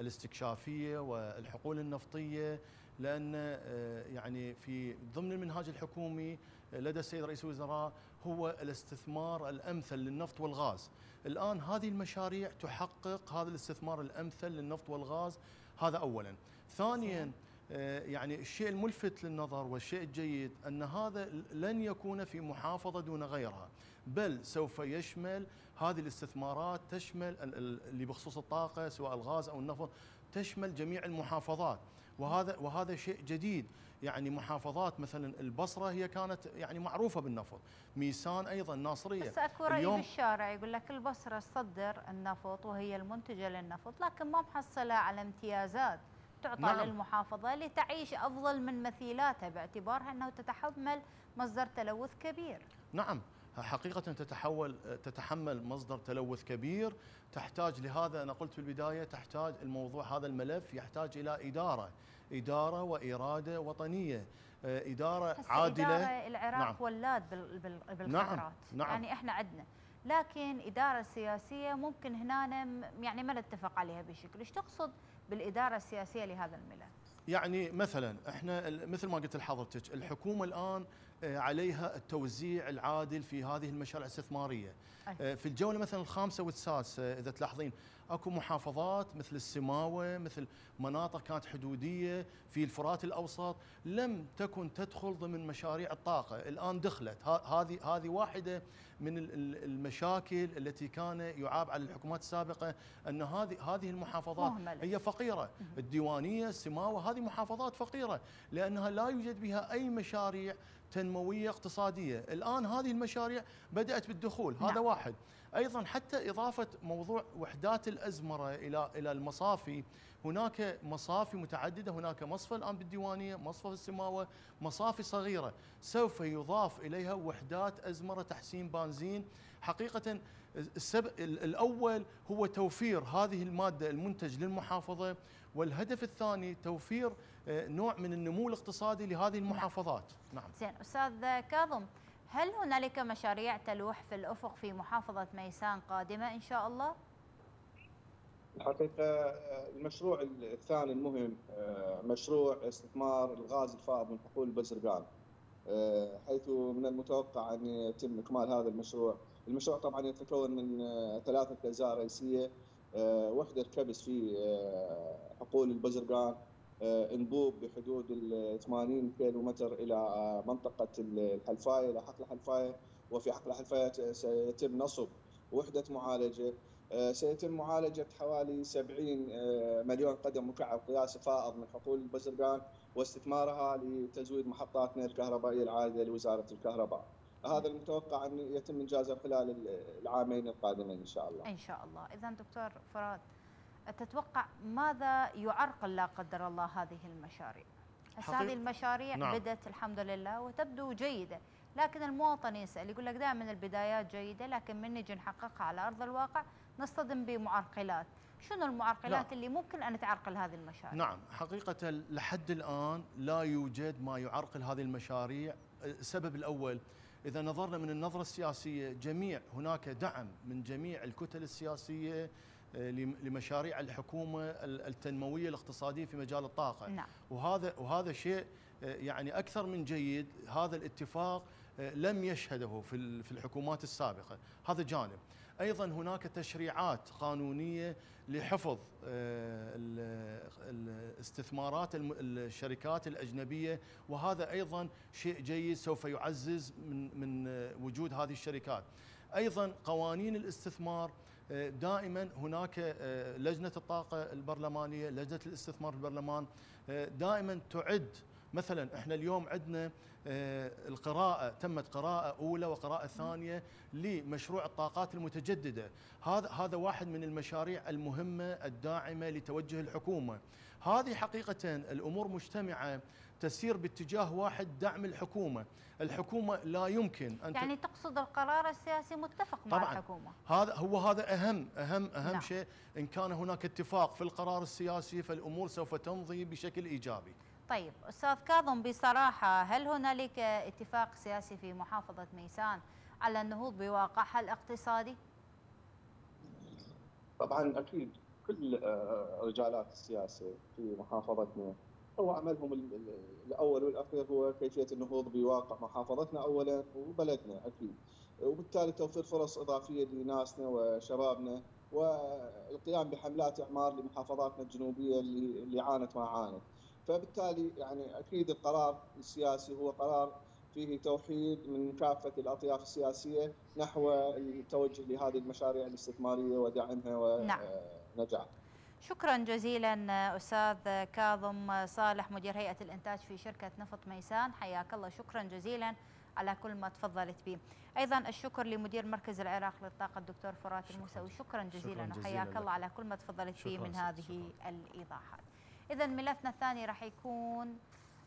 الاستكشافية والحقول النفطية لأن آه، يعني في ضمن المنهاج الحكومي لدى السيد رئيس الوزراء هو الاستثمار الأمثل للنفط والغاز. الآن هذه المشاريع تحقق هذا الاستثمار الأمثل للنفط والغاز هذا أولا. ثانيا آه، يعني الشيء الملفت للنظر والشيء الجيد أن هذا لن يكون في محافظة دون غيرها بل سوف يشمل هذه الاستثمارات تشمل اللي بخصوص الطاقة سواء الغاز أو النفط تشمل جميع المحافظات. وهذا وهذا شيء جديد. يعني محافظات مثلا البصرة هي كانت يعني معروفة بالنفط. ميسان أيضا ناصرية. بس أكو رأي بالشارع يقول لك البصرة تصدر النفط وهي المنتجة للنفط لكن ما محصله على امتيازات. تعطى نعم. للمحافظة لتعيش أفضل من مثيلاتها باعتبارها أنه تتحمل مصدر تلوث كبير نعم حقيقة تتحول تتحمل مصدر تلوث كبير تحتاج لهذا أنا قلت في البداية تحتاج الموضوع هذا الملف يحتاج إلى إدارة إدارة وإرادة وطنية آه، إدارة عادلة إدارة العراق نعم. ولاد بالخبرات نعم. نعم. يعني إحنا عندنا لكن إدارة سياسية ممكن هنا يعني ما نتفق عليها بشكل إيش تقصد بالإدارة السياسية لهذا الملف يعني مثلا إحنا مثل ما قلت لحضرتك الحكومة الآن آه، عليها التوزيع العادل في هذه المشاريع الاستثمارية. آه، في الجولة مثلا الخامسة والسادسة إذا تلاحظين اكو محافظات مثل السماوة مثل مناطق كانت حدودية في الفرات الأوسط لم تكن تدخل ضمن مشاريع الطاقة، الآن دخلت. هذه هذه واحدة من المشاكل التي كان يعاب على الحكومات السابقة أن هذه هذه المحافظات مهملة. هي فقيرة، الديوانية، السماوة هذه محافظات فقيرة لأنها لا يوجد بها أي مشاريع تنموية اقتصادية، الآن هذه المشاريع بدأت بالدخول، نعم. هذا واحد. أيضا حتى إضافة موضوع وحدات الأزمرة إلى إلى المصافي. هناك مصافي متعددة هناك مصفى الآن بالديوانية مصفى في السماوة مصافي صغيرة. سوف يضاف إليها وحدات أزمرة تحسين بنزين. حقيقة السبب الأول هو توفير هذه المادة المنتج للمحافظة. والهدف الثاني توفير نوع من النمو الاقتصادي لهذه المحافظات نعم, نعم. زين أستاذ كاظم هل هنالك مشاريع تلوح في الأفق في محافظة ميسان قادمة إن شاء الله؟ الحقيقة آه، المشروع الثاني المهم آه، مشروع استثمار الغاز الفائض من حقول البزرقان آه، حيث من المتوقع أن يتم إكمال هذا المشروع المشروع طبعا يتكون من ثلاثة أجزاء رئيسية وحدة كبس في حقول البزرقان انبوب بحدود ال 80 كيلو متر إلى منطقة الحلفاية إلى حقل الحلفاية. وفي حقل الحلفاية سيتم نصب وحدة معالجة. آه، سيتم معالجة حوالي 70 آه، مليون قدم مكعب قياس فائض من حقول البزرقان واستثمارها لتزويد محطاتنا الكهربائية العائدة لوزارة الكهرباء. هذا المتوقع أن يتم إنجازه خلال العامين القادمين إن شاء الله. إن شاء الله. إذا دكتور فراد تتوقع ماذا يعرقل لا قدر الله هذه المشاريع هذه المشاريع نعم. بدت الحمد لله وتبدو جيدة لكن المواطن يسأل يقول لك دائما البدايات جيدة لكن من نجي نحققها على أرض الواقع نصطدم بمعرقلات شنو المعرقلات لا. اللي ممكن أن تعرقل هذه المشاريع نعم حقيقة لحد الآن لا يوجد ما يعرقل هذه المشاريع السبب الأول إذا نظرنا من النظرة السياسية جميع هناك دعم من جميع الكتل السياسية لمشاريع الحكومة التنموية الاقتصادية في مجال الطاقة. نعم. وهذا وهذا شيء آه، يعني أكثر من جيد. هذا الاتفاق آه، لم يشهده في الحكومات السابقة. هذا جانب. أيضا هناك تشريعات قانونية لحفظ آه، الاستثمارات الشركات الأجنبية. وهذا أيضا شيء جيد سوف يعزز من من وجود هذه الشركات. أيضا قوانين الاستثمار آه، دائما هناك آه، لجنة الطاقة البرلمانية، لجنة الاستثمار في البرلمان دائما تعد. مثلا إحنا اليوم عندنا آه، القراءة تمت قراءة أولى وقراءة ثانية لمشروع الطاقات المتجددة. هذا هذا واحد من المشاريع المهمة الداعمة لتوجه الحكومة. هذه حقيقة الأمور مجتمعة تسير باتجاه واحد دعم الحكومة. الحكومة لا يمكن أن يعني تقصد القرار السياسي متفق مع طبعا. الحكومة. هذا هو هذا أهم أهم أهم نعم. شيء. إن كان هناك اتفاق في القرار السياسي فالأمور سوف تمضي بشكل إيجابي. طيب أستاذ كاظم بصراحة هل هنالك اتفاق سياسي في محافظة ميسان على النهوض بواقعها الاقتصادي؟ طبعا أكيد. كل آه، رجالات السياسة في محافظتنا هو عملهم الأول والأخير هو كيفية النهوض بواقع محافظتنا أولا وبلدنا أكيد وبالتالي توفير فرص إضافية لناسنا وشبابنا والقيام بحملات إعمار لمحافظاتنا الجنوبية اللي عانت ما عانت فبالتالي يعني أكيد القرار السياسي هو قرار فيه توحيد من كافة الأطياف السياسية نحو التوجه لهذه المشاريع الاستثمارية ودعمها ونجاح. نعم. شكرا جزيلا أستاذ كاظم صالح مدير هيئة الإنتاج في شركة نفط ميسان. حياك الله شكرا جزيلا على كل ما تفضلت به. أيضا الشكر لمدير مركز العراق للطاقة الدكتور فرات الموسوي. شكرا جزيلا, شكرا جزيلا وحياك الله على كل ما تفضلت به من هذه شكرا. الإيضاحات. إذا ملفنا الثاني راح يكون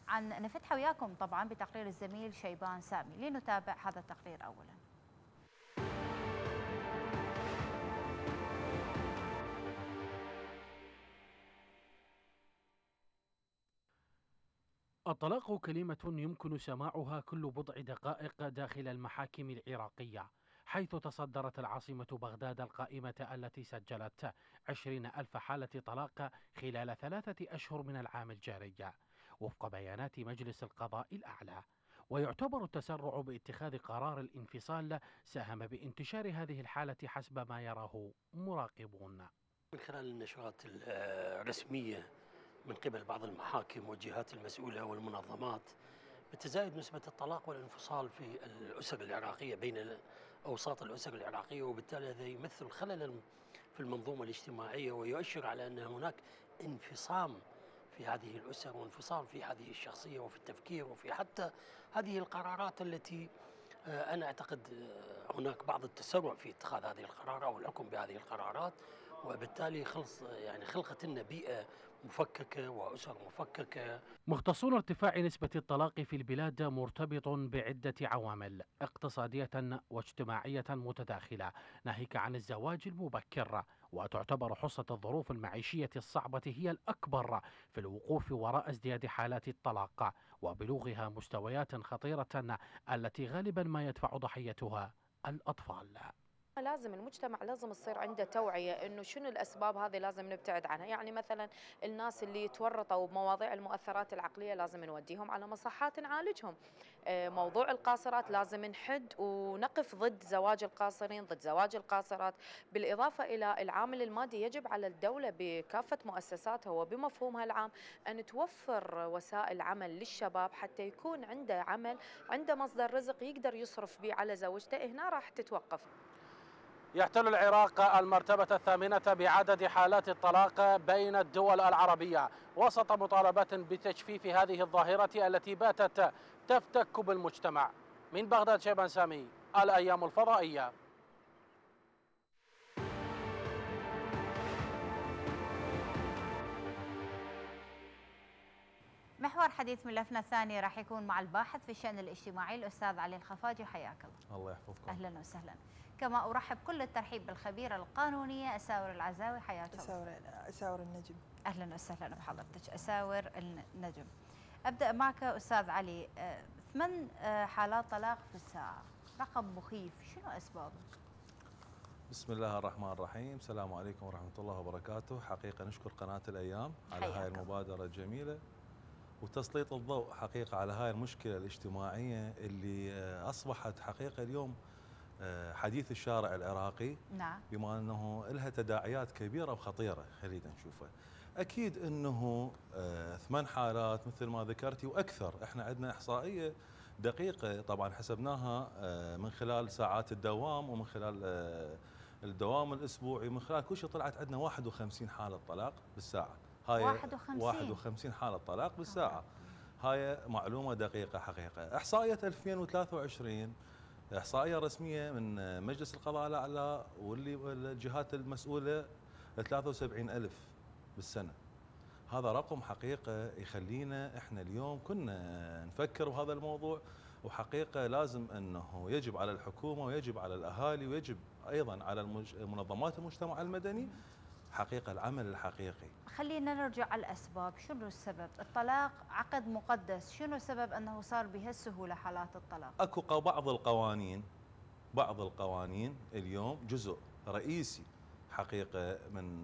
عن نفتح وياكم طبعا بتقرير الزميل شيبان سامي. لنتابع هذا التقرير أولا. الطلاق كلمة يمكن سماعها كل بضع دقائق داخل المحاكم العراقية حيث تصدرت العاصمة بغداد القائمة التي سجلت عشرين ألف حالة طلاق خلال ثلاثة أشهر من العام الجاري وفق بيانات مجلس القضاء الأعلى. ويعتبر التسرع باتخاذ قرار الانفصال ساهم بانتشار هذه الحالة حسب ما يراه مراقبون. من خلال النشرات الرسمية من قبل بعض المحاكم والجهات المسؤولة والمنظمات بتزايد نسبة الطلاق والانفصال في الأسر العراقية بين أوساط الأسر العراقية وبالتالي هذا يمثل خللا في المنظومة الاجتماعية ويؤشر على أن هناك انفصام في هذه الأسر وانفصام في هذه الشخصية وفي التفكير وفي حتى هذه القرارات التي آه، أنا أعتقد آه، هناك بعض التسرع في اتخاذ هذه القرارات أو الحكم بهذه القرارات. وبالتالي خلص يعني خلقت لنا بيئة مفككة وأسر مفككة. مختصون ارتفاع نسبة الطلاق في البلاد مرتبط بعدة عوامل اقتصادية واجتماعية متداخلة. ناهيك عن الزواج المبكر وتعتبر حصة الظروف المعيشية الصعبة هي الأكبر في الوقوف وراء ازدياد حالات الطلاق وبلوغها مستويات خطيرة التي غالبا ما يدفع ضحيتها الأطفال. لازم المجتمع لازم يصير عنده توعية إنه شنو الأسباب هذه لازم نبتعد عنها، يعني مثلا الناس اللي يتورطوا بمواضيع المؤثرات العقلية لازم نوديهم على مصحات نعالجهم. آه، موضوع القاصرات لازم نحد ونقف ضد زواج القاصرين، ضد زواج القاصرات، بالإضافة إلى العامل المادي يجب على الدولة بكافة مؤسساتها وبمفهومها العام أن توفر وسائل عمل للشباب حتى يكون عنده عمل، عنده مصدر رزق يقدر يصرف به على زوجته، هنا راح تتوقف. يحتل العراق المرتبة الثامنة بعدد حالات الطلاق بين الدول العربية. وسط مطالبات بتجفيف هذه الظاهرة التي باتت تفتك بالمجتمع. من بغداد شيبان سامي الأيام الفضائية. محور حديث ملفنا الثاني راح يكون مع الباحث في الشأن الاجتماعي الأستاذ علي الخفاجي. حياك الله. الله يحفظكم. أهلا وسهلا. كما أرحب كل الترحيب بالخبيرة القانونية أساور العزاوي حياك الله. أساور أساور النجم. أهلا وسهلا بحضرتك. أساور النجم. أبدأ معك أستاذ علي. آه، ثمان آه، حالات طلاق في الساعة. رقم مخيف. شنو أسبابه؟ بسم الله الرحمن الرحيم. السلام عليكم ورحمة الله وبركاته. حقيقة نشكر قناة الأيام على هاي المبادرة الجميلة. وتسليط الضوء حقيقة على هاي المشكلة الاجتماعية اللي آه، أصبحت حقيقة اليوم حديث الشارع العراقي. نعم. بما أنه لها تداعيات كبيرة وخطيرة خلينا نشوفها أكيد أنه آه، ثمان حالات مثل ما ذكرتي وأكثر. إحنا عندنا إحصائية دقيقة طبعا حسبناها من خلال ساعات الدوام ومن خلال الدوام الأسبوعي. من خلال كل شيء طلعت عندنا 51 حالة طلاق بالساعة. هاي 51 51 حالة طلاق بالساعة. هاي معلومة دقيقة حقيقة. إحصائية 2023 إحصائية رسمية من مجلس القضاء الأعلى واللي الجهات المسؤولة 73 ألف بالسنة. هذا رقم حقيقة يخلينا إحنا اليوم كنا نفكر بهذا الموضوع وحقيقة لازم أنه يجب على الحكومة ويجب على الأهالي ويجب أيضا على منظمات المجتمع المدني حقيقة العمل الحقيقي. خلينا نرجع على الأسباب. شنو السبب؟ الطلاق عقد مقدس. شنو سبب أنه صار بهالسهولة حالات الطلاق؟ أكو بعض القوانين بعض القوانين اليوم جزء رئيسي حقيقة من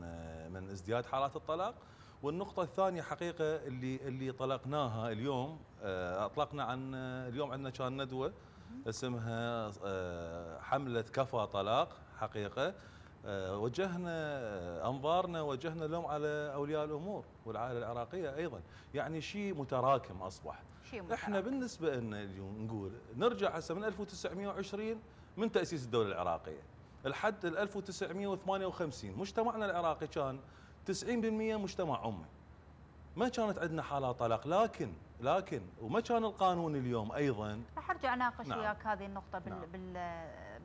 من ازدياد حالات الطلاق. والنقطة الثانية حقيقة اللي اللي طلقناها اليوم آه، أطلقنا عن اليوم عندنا كان ندوة اسمها آه، حملة كفى طلاق حقيقة. آه، وجهنا آه، أنظارنا وجهنا اللوم على أولياء الأمور والعائلة العراقية أيضا. يعني شيء متراكم أصبح. شيء متراكم. إحنا بالنسبة لنا اليوم نقول نرجع هسه من 1920 من تأسيس الدولة العراقية. لحد 1958 مجتمعنا العراقي كان 90% مجتمع أمي. ما كانت عندنا حالات طلاق لكن لكن وما كان القانون اليوم أيضا راح أرجع أناقش نعم. وياك هذه النقطة بال, نعم. بال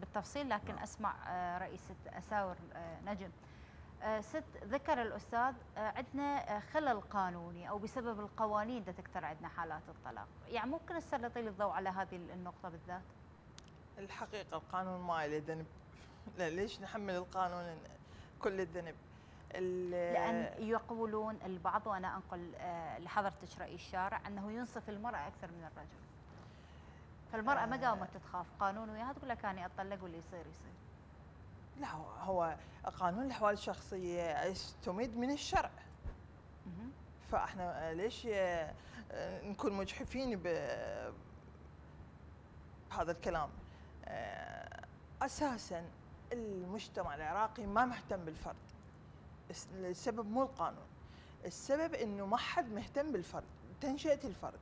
بالتفصيل لكن نعم. أسمع آه، رئيسه اساور آه، نجم آه، ست ذكر الأستاذ عندنا خلل قانوني أو بسبب القوانين تكثر عندنا حالات الطلاق يعني ممكن تسلطي لي الضوء على هذه النقطة بالذات الحقيقة القانون ما له ذنب ليش نحمل القانون كل الذنب لأن يقولون البعض وأنا أنقل لحضرتك رئيس الشارع أنه ينصف المرأة أكثر من الرجل. فالمرأة ما قامت تخاف. قانون وياها تقول لك أنا أطلق واللي يصير يصير. لا هو قانون الأحوال الشخصية استمد من الشرع. فإحنا ليش نكون مجحفين بهذا الكلام؟ أساسا المجتمع العراقي ما مهتم بالفرد. السبب مو القانون. السبب إنه ما حد مهتم بالفرد تنشئة الفرد.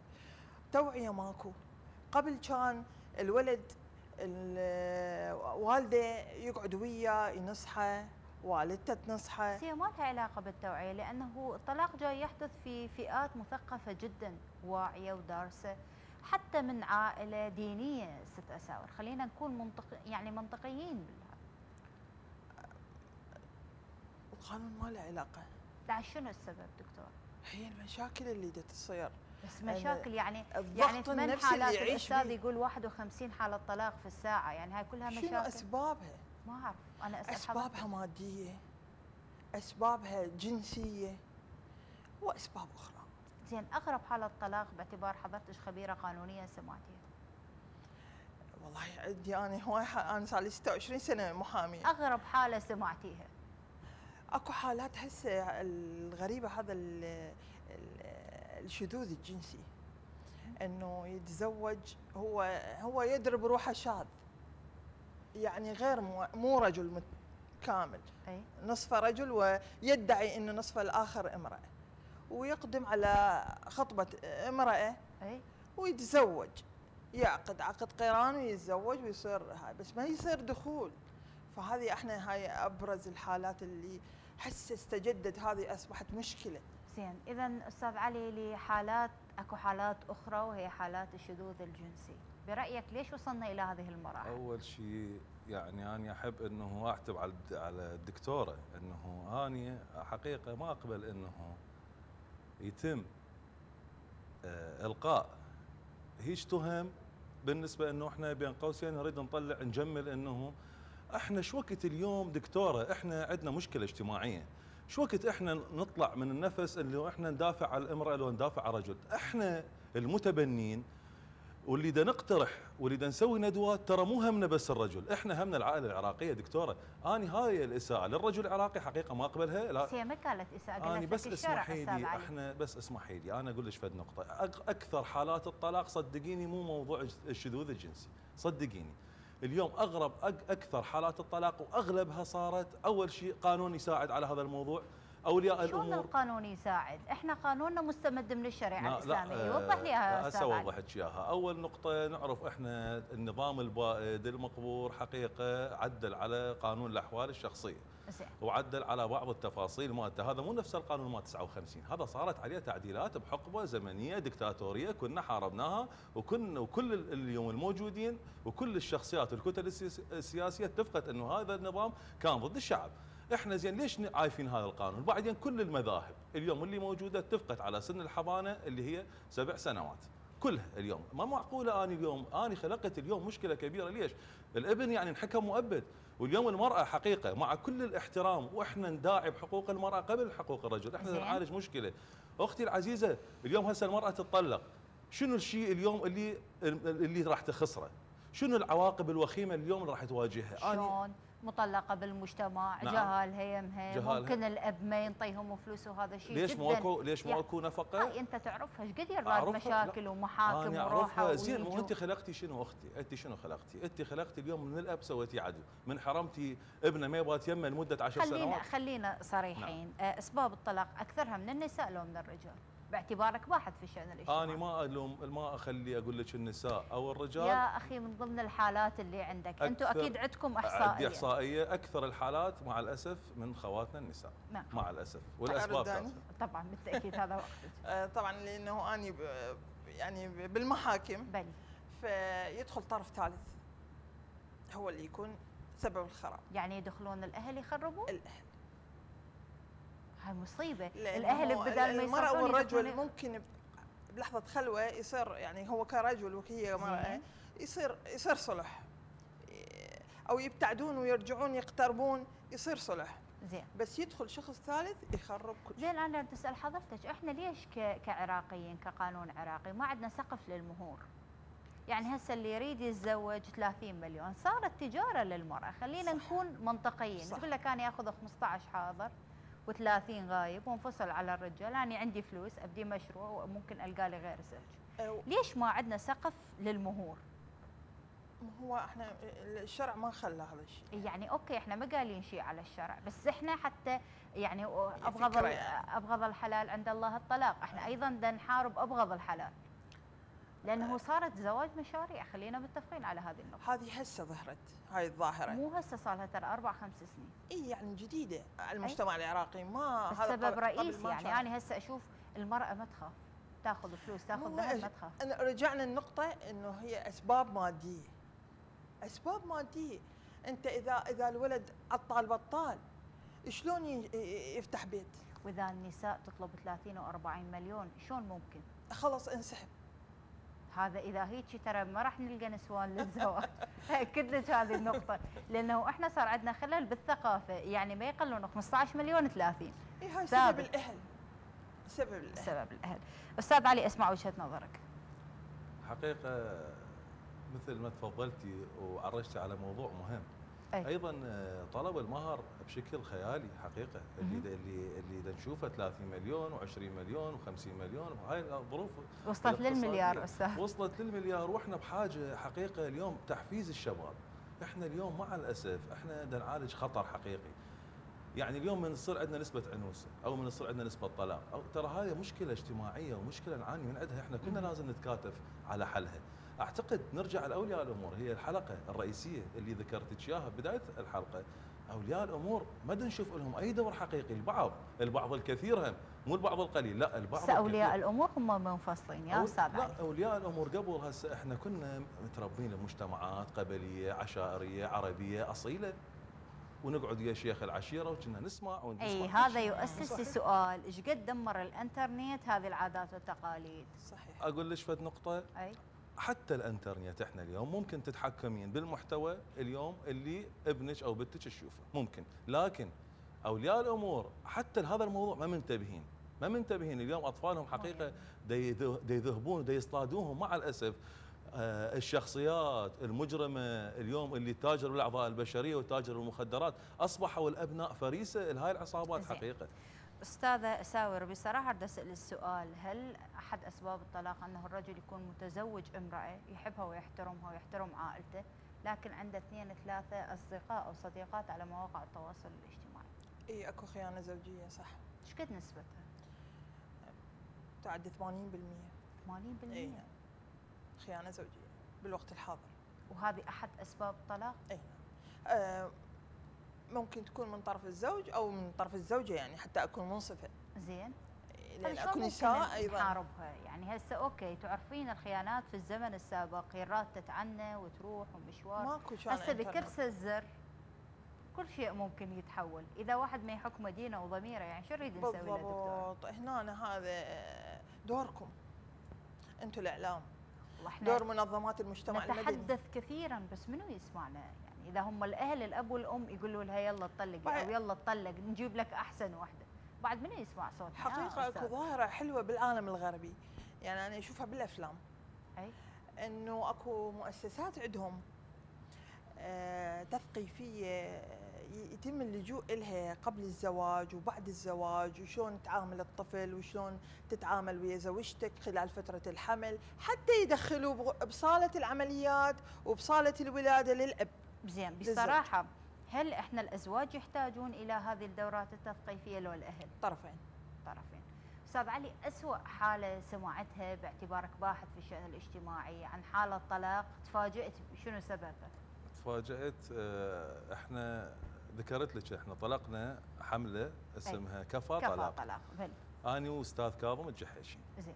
توعية ماكو. قبل كان الولد والدة يقعد وياه ينصحه والدته تنصحه. هي ما لها علاقة بالتوعية لأنه الطلاق جاي يحدث في فئات مثقفة جدا واعية ودارسة حتى من عائلة دينية ست أساور. خلينا نكون منطق يعني منطقيين. القانون ما له علاقة. لا شنو السبب دكتور؟ هي المشاكل اللي تصير بس مشاكل يعني يعني ثمان حالات الأستاذ. يقول 51 حالة طلاق في الساعة. يعني هاي كلها شنو مشاكل. أسبابها؟ ما أعرف. أنا أسأل أسبابها. مادية أسبابها جنسية وأسباب أخرى. زين أغرب حالة طلاق باعتبار حضرتك خبيرة قانونية سمعتيها. والله عندي أنا هواي أنا صار لي 26 سنة محامية. أغرب حالة سمعتيها. أكو حالات هسه الغريبة هذا ال- ال- الشذوذ الجنسي. إنه يتزوج هو هو يدري بروحه شاذ. يعني غير مو, مو رجل كامل. أي. نصفه رجل ويدعي ان نصفه الآخر امرأة. ويقدم على خطبة امرأة. أي. ويتزوج. يعقد عقد قران ويتزوج ويصير هاي بس ما يصير دخول. فهذه إحنا هاي أبرز الحالات اللي هسه استجدت هذه أصبحت مشكلة. زين اذا أستاذ علي لحالات أكو حالات أخرى وهي حالات الشذوذ الجنسي. برأيك ليش وصلنا إلى هذه المراحل؟ أول شيء يعني أنا أحب إنه اعتب على على الدكتورة إنه أني حقيقة ما أقبل إنه يتم آه، إلقاء. هيج تهم بالنسبة إنه إحنا بين قوسين نريد نطلع نجمل إنه إحنا شو وقت اليوم دكتورة إحنا عندنا مشكلة اجتماعية. شو وقت إحنا نطلع من النفس اللي إحنا ندافع على الامراه لو ندافع على الرجل إحنا المتبنين واللي دا نقترح واللي دا نسوي ندوات ترى مو همنا بس الرجل إحنا همنا العائلة العراقية دكتورة. اني هاي الإساءة للرجل العراقي حقيقة ما أقبلها لا. بس هي ما قالت إساءة اني قالت بس لك الشرع اسمحي لي إحنا بس اسمحي لي أنا أقول لك فد نقطة. أكثر حالات الطلاق صدقيني مو موضوع الشذوذ الجنسي صدقيني. اليوم أغرب أك- أكثر حالات الطلاق وأغلبها صارت أول شيء قانون يساعد على هذا الموضوع. أولياء شلون الأمور القانون يساعد؟ إحنا قانوننا مستمد من الشريعة لا الإسلامية. لا يوضح لي اياها هسه لك إياها، أول نقطة نعرف إحنا النظام البائد المقبور حقيقة عدل على قانون الأحوال الشخصية. وعدل على بعض التفاصيل مالته، هذا مو نفس القانون مال 59 هذا صارت عليه تعديلات بحقبة زمنية دكتاتورية كنا حاربناها وكنا وكل ال- اليوم الموجودين وكل الشخصيات والكتل السياس- السياسية اتفقت إنه هذا النظام كان ضد الشعب. إحنا زين ليش عايفين هذا القانون؟ بعدين كل المذاهب اليوم اللي موجودة اتفقت على سن الحضانة اللي هي سبع سنوات. كلها اليوم. ما معقولة اني اليوم اني خلقت اليوم مشكلة كبيرة. ليش؟ الإبن يعني انحكم مؤبد. واليوم المرأة حقيقة مع كل الاحترام وإحنا نداعي بحقوق المرأة قبل حقوق الرجل، إحنا زين. نعالج مشكلة. أختي العزيزة اليوم هسه المرأة تتطلق شنو الشيء اليوم اللي اللي راح تخسره؟ شنو العواقب الوخيمة اليوم اللي راح تواجهها؟ شلون مطلقة بالمجتمع نعم. جهالها يمها جهالها. ممكن الأب ما ينطيهم فلوس وهذا شيء ليش ماكو ليش ماكو نفقة؟ هاي أنت تعرفها إيش قد يراد أعرفها؟ مشاكل لا. ومحاكم أنا وروحة زين مو. أنت خلقتي شنو أختي؟ أنت شنو خلقتي؟ أنت خلقتي اليوم من الأب سويتي عدو، من حرمتي ابنة ما يبغى يتيمم لمدة عشر خلينا سنوات خلينا صريحين آه، أسباب الطلاق أكثرها من النساء لو من الرجال باعتبارك باحث في الشأن الاجتماعي. أنا ما الوم ما أخلي أقول لك النساء أو الرجال يا أخي من ضمن الحالات اللي عندك. أنتم أكثر- أكيد عندكم عندي إحصائية. احصائيه أكثر الحالات مع الأسف من خواتنا النساء. نعم. مع الأسف. والأسباب أرداني. كافية. طبعا بالتأكيد هذا وقتك آه، طبعا لأنه اني يعني بالمحاكم. بلي. فيدخل طرف ثالث هو اللي يكون سبب الخراب. يعني يدخلون الأهل يخربون؟ الأهل. هاي مصيبة. الأهل بدل ما المرأة يصرفون والرجل ممكن ب- بلحظة خلوة يصير يعني هو كرجل وهي زين. يصير يصير صلح. أو يبتعدون ويرجعون يقتربون يصير صلح. زين. بس يدخل شخص ثالث يخرب كل شيء. زين أنا بدي أسأل حضرتك إحنا ليش كعراقيين كقانون عراقي؟ ما عندنا سقف للمهور؟ يعني هسه اللي يريد يتزوج 30 مليون صارت تجارة للمرأة، خلينا صح. نكون منطقيين، صح. يقول لك أنا ياخذ 15 حاضر. و30 غايب وانفصل على الرجال، أنا عندي فلوس أبدي مشروع وممكن ألقى لي غير زوج. ليش ما عندنا سقف للمهور؟ هو إحنا الشرع ما خلى هذا الشيء يعني أوكي إحنا ما قايلين شيء على الشرع بس إحنا حتى يعني أبغض يعني. أبغض الحلال عند الله الطلاق إحنا أيضا بدنا نحارب أبغض الحلال لأنه صارت زواج مشاريع خلينا متفقين على هذه النقطة. هذه هسه ظهرت هاي الظاهرة. مو هسه صار لها ترى أربع خمس سنين. إي يعني جديدة. على المجتمع العراقي ما هذا سبب رئيسي يعني. أنا هسه أشوف المرأة ما تخاف. تاخذ فلوس تاخذ ذهب ما تخاف. رجعنا النقطة إنه هي أسباب مادية. أسباب مادية. أنت اذا إذا الولد عطال بطال شلون يفتح بيت؟ وإذا النساء تطلب 30 و40 مليون شلون ممكن؟ خلاص انسحب. هذا إذا هيك ترى ما راح نلقى نسوان للزواج. اكد لك هذه النقطة. لأنه إحنا صار عندنا خلل بالثقافة يعني ما يقلون 15 مليون 30 إي هاي. سبب الأهل. سبب الأهل. سبب الأهل. أستاذ علي أسمع وجهة نظرك. حقيقة مثل ما تفضلتي وعرجتي على موضوع مهم. أي. أيضا آه، طلب المهر بشكل خيالي حقيقة اللي مهم. اللي اللي دا نشوفه 30 مليون و20 مليون و50 مليون وهاي الظروف وصلت. للمليار أستاذ وصلت للمليار وإحنا بحاجة حقيقة اليوم تحفيز الشباب إحنا اليوم مع الأسف إحنا بدنا نعالج خطر حقيقي يعني اليوم من تصير عندنا نسبة عنوسة أو من تصير عندنا نسبة طلاق أو ترى هاي مشكلة اجتماعية ومشكلة نعاني من عندها إحنا كلنا لازم نتكاتف على حلها أعتقد نرجع لأولياء الأمور هي الحلقة الرئيسية اللي ذكرت اياها بداية الحلقة. أولياء الأمور ما نشوف لهم أي دور حقيقي البعض البعض الكثير هم مو البعض القليل لا البعض بس أولياء. الأمور هم منفصلين يا أول- أستاذ لا علي أولياء الأمور قبل هسه إحنا كنا متربين بمجتمعات قبلية عشائرية عربية أصيلة. ونقعد يا شيخ العشيرة وكنا نسمع ونسمع. إي هذا. يؤسس. لسؤال إيش قد دمر الإنترنت هذه العادات والتقاليد؟ صحيح. أقول لك فد نقطة. أي. حتى الانترنت إحنا اليوم ممكن تتحكمين بالمحتوى اليوم اللي ابنك أو بنتك تشوفه. ممكن. لكن اولياء الأمور حتى لهذا الموضوع ما منتبهين. ما منتبهين. اليوم اطفالهم حقيقة يذهبون يصطادوهم. مع الاسف آه، الشخصيات المجرمة اليوم اللي تاجر بالأعضاء البشرية وتاجر بالمخدرات أصبحوا الأبناء فريسة لهاي العصابات زين. حقيقه أستاذة أساور بصراحة بدي أسأل السؤال هل أحد أسباب الطلاق أنه الرجل يكون متزوج امرأة يحبها ويحترمها ويحترم عائلته لكن عنده اثنين ثلاثة أصدقاء أو صديقات على مواقع التواصل الاجتماعي؟ إي أكو خيانة زوجية صح. إيش قد نسبتها؟ تعدي 80% 80% إي نعم. خيانة زوجية بالوقت الحاضر. وهذه أحد أسباب الطلاق؟ إي. نعم آه ممكن تكون من طرف الزوج أو من طرف الزوجة يعني حتى أكون منصفة. زين. لأن طيب اكو نساء أيضا. يعني هسه okay تعرفين الخيانات في الزمن السابق هي رايدة عنا وتروح ومشوار. ماكو هسه. بكبسه الزر كل شيء ممكن يتحول. إذا واحد ما يحكم دينه وضميره يعني شو نريد نسوي له دكتور؟ بالضبط. هنا هذا دوركم. أنتم الإعلام. دور منظمات المجتمع المدني. نتحدث كثيرا بس منو يسمعنا؟ يعني إذا هم الأهل الأب والأم يقولوا لها يلا بعد- أو يلا تطلق نجيب لك أحسن وحده بعد منو يسمع صوتنا يا حقيقة أكو؟ ظاهرة حلوة بالعالم الغربي. يعني أنا أشوفها بالأفلام. أي. إنه أكو مؤسسات عندهم آه، تثقيفية يتم اللجوء إلها قبل الزواج وبعد الزواج وشلون تعامل الطفل وشلون تتعامل ويا زوجتك خلال فترة الحمل حتى يدخلوا بصالة العمليات وبصالة الولادة للأب. زين. بصراحة هل إحنا الأزواج يحتاجون إلى هذه الدورات التثقيفية لو الأهل؟ طرفين. طرفين. أستاذ علي أسوأ حالة سمعتها باعتبارك باحث في الشأن الاجتماعي عن حالة طلاق تفاجئت شنو سببها تفاجات آه، إحنا ذكرت لك إحنا طلقنا حملة اسمها كفى كفى طلاق طلاق بل اني وأستاذ كاظم الجحيشي. زين.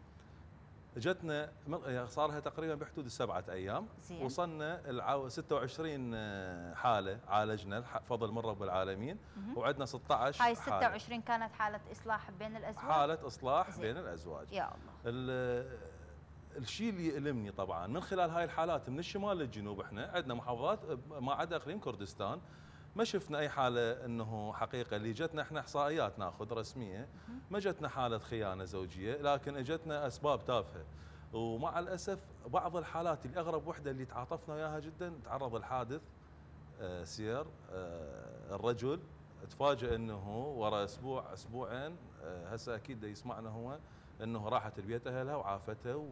اجتنا من- صار لها تقريبا بحدود السبعه أيام زين. وصلنا العو 26 آه، حالة عالجنا فضل من رب العالمين. وعندنا 16 هاي حالة. 26 كانت حالة إصلاح بين الأزواج حالة إصلاح زين. بين الأزواج يا الله ال- الشيء اللي يؤلمني طبعا من خلال هاي الحالات من الشمال للجنوب إحنا عندنا محافظات ما عدا أقليم كردستان ما شفنا أي حالة إنه حقيقة. اللي جتنا إحنا إحصائيات ناخذ رسمية. ما جتنا حالة خيانة زوجية لكن إجتنا أسباب تافهة. ومع الأسف بعض الحالات اللي أغرب وحدة اللي تعاطفنا وياها جدا تعرض الحادث آه، سير آه، الرجل تفاجئ إنه ورا أسبوع أسبوعين آه، هسه أكيد يسمعنا هو إنه راحت البيت أهلها وعافته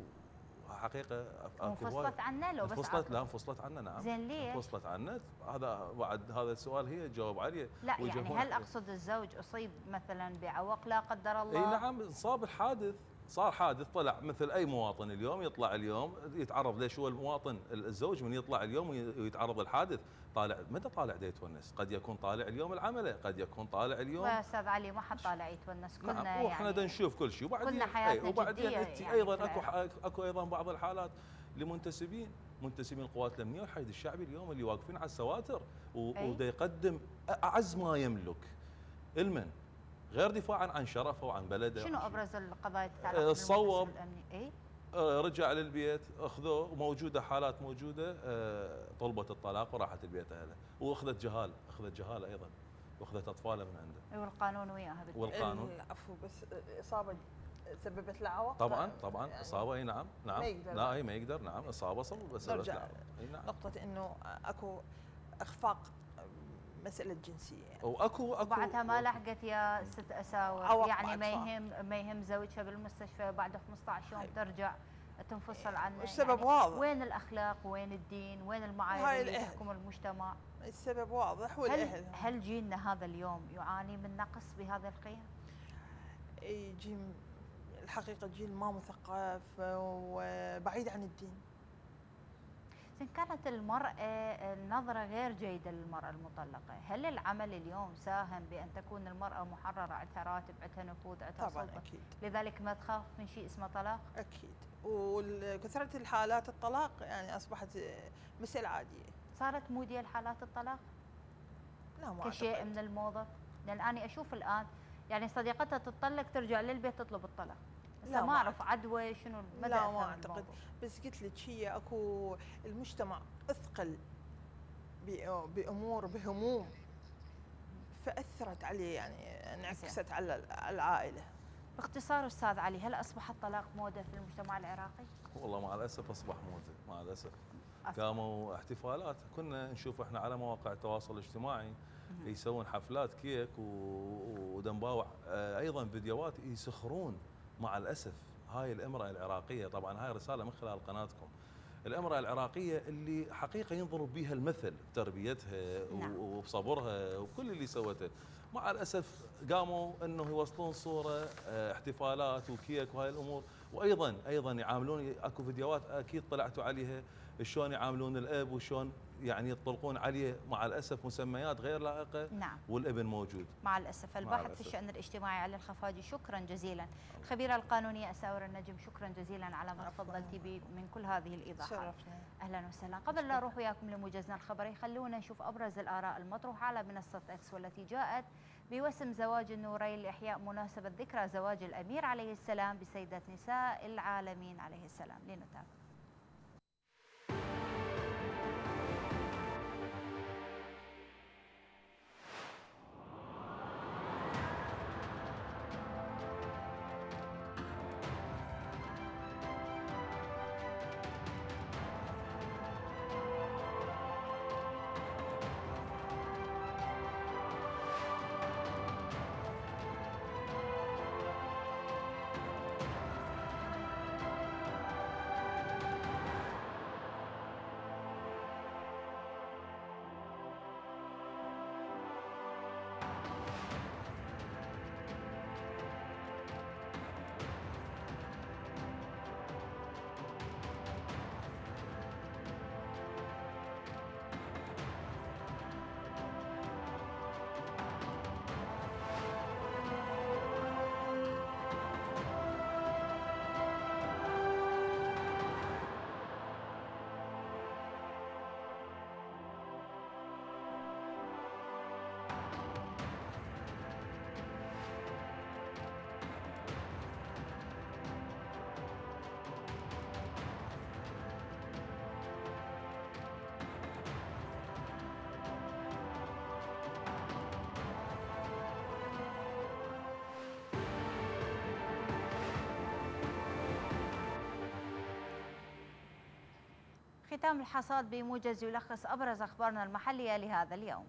وحقيقه أكو انفصلت عنا لو بس انفصلت. لا انفصلت عنا نعم زين ليش؟ انفصلت عنا هذا بعد هذا السؤال هي تجاوب عليه لا يعني هل. أقصد الزوج أصيب مثلا بعوق لا قدر الله اي نعم انصاب الحادث صار حادث طلع مثل أي مواطن اليوم يطلع اليوم يتعرض ليش هو المواطن الزوج من يطلع اليوم وي- ويتعرض الحادث طالع متى طالع دا يتونس قد يكون طالع اليوم العمله قد يكون طالع اليوم. أستاذ علي ما حد طالع يتونس كلنا نعم يعني دا نشوف كل شيء. وبعدين كلنا حياتنا أي، وبعدين انت يعني أيضا أكو أكو أيضا بعض الحالات لمنتسبين. منتسبين القوات الأمنية والحشد الشعبي اليوم اللي واقفين على السواتر أي. ودا يقدم أعز ما يملك. إلمن غير دفاعا عن شرفه وعن بلده. شنو أبرز القضايا تتعلق آه، آه، رجع للبيت أخذوه وموجوده حالات موجودة آه، طلبت الطلاق وراحت البيت اهلها وأخذت جهال أخذت جهاله أيضا وأخذت أطفاله من عنده. والقانون وياها بالتالي. والقانون. العفو بس إصابة سببت له عوق طبعا طبعا يعني إصابة أي نعم نعم. ما يقدر. لا أي ما يقدر نعم إصابة نرجع. نعم أي نعم. نقطة إنه أكو إخفاق مسألة جنسية يعني. واكو اكو وبعدها ما لحقت يا ست أساور يعني ما. يهم ما يهم زوجها بالمستشفى بعد 15 يوم ترجع تنفصل عنه السبب يعني واضح. وين الأخلاق وين الدين وين المعايير اللي. تحكم المجتمع السبب واضح هل والأهل هل جيلنا هذا اليوم يعاني من نقص بهذه القيم؟ اي جيل الحقيقة جيل ما مثقف وبعيد عن الدين إن كانت المرأة النظرة غير جيدة للمرأة المطلقة. هل العمل اليوم ساهم بأن تكون المرأة محررة عندها راتب عندها نفوذ عندها طبعا سلطة؟ أكيد. لذلك ما تخاف من شيء اسمه طلاق؟ أكيد. وكثرة الحالات الطلاق يعني أصبحت مسألة عادية. صارت مودية لحالات الطلاق؟ لا ما كشيء أعتقد. من الموضة لأن أنا أشوف الآن يعني صديقتها تتطلق ترجع للبيت تطلب الطلاق. لا، هسه ما أعرف عدوى شنو مدى لا ما أعتقد. الموضوع. بس قلت لك هي أكو المجتمع أثقل بأ- بأمور بهموم فأثرت عليه يعني انعكست على على العائلة. باختصار أستاذ علي هل أصبح الطلاق موضة في المجتمع العراقي؟ والله مع الأسف أصبح موزه مع الأسف. قاموا احتفالات. كنا نشوف إحنا على مواقع التواصل الاجتماعي يسوون حفلات كيك ودنباوع آه، أيضا فيديوهات يسخرون. مع الأسف هاي الإمرأة العراقية طبعا هاي رسالة من خلال قناتكم. الإمرأة العراقية اللي حقيقة ينضرب بها المثل بتربيتها نعم. وبصبرها وكل اللي سوته. مع الأسف قاموا إنه يوصلون صورة آه، احتفالات وكيك وهاي الأمور. وأيضا أيضا يعاملون أكو فيديوهات أكيد طلعتوا عليها شلون يعاملون الأب وشلون يعني يطلقون عليه مع الأسف مسميات غير لائقة نعم. والابن موجود. مع الأسف. مع الباحث في. الشأن الاجتماعي علي الخفاجي شكرا جزيلا. الخبيرة القانونية أساور النجم شكرا جزيلا على ما. تفضلتي به من كل هذه الإيضاحات. شرفنا. أهلا وسهلا. قبل لا أروح وياكم لموجزنا الخبري خلونا نشوف أبرز الآراء المطروحة على منصة إكس والتي جاءت بوسم زواج النورين لإحياء مناسبة ذكرى زواج الأمير عليه السلام بسيدة نساء العالمين عليه السلام. لنتابع. ختام الحصاد بموجز يلخص أبرز أخبارنا المحلية لهذا اليوم.